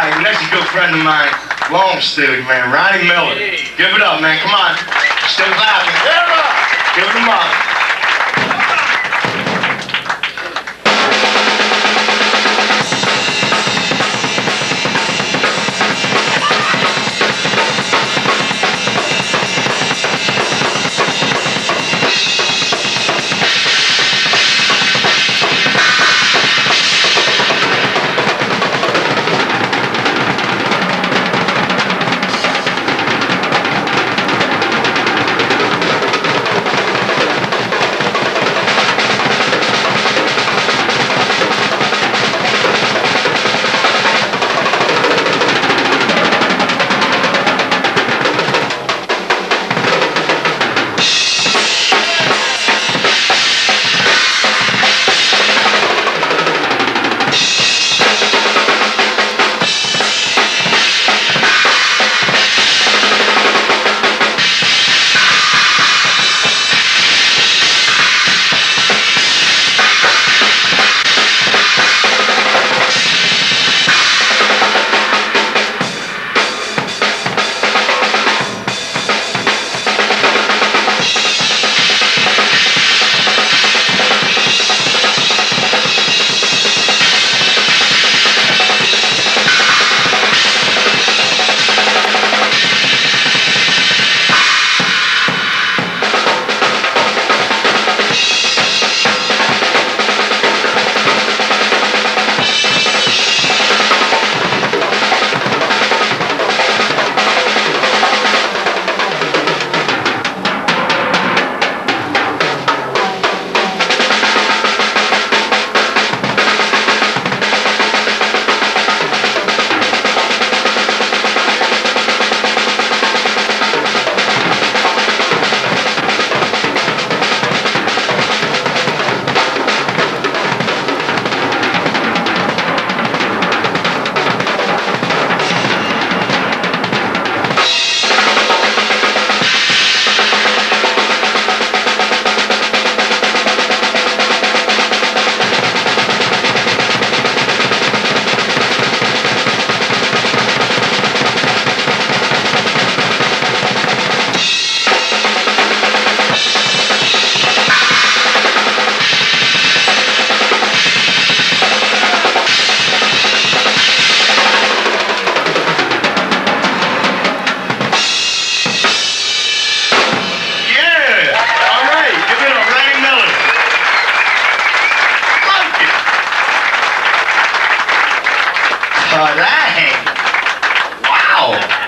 right, next is a good friend of mine, long student, man, Ronnie Miller. Give it up, man. Come on. Still clapping. Give it up. Give it up. All right. Wow.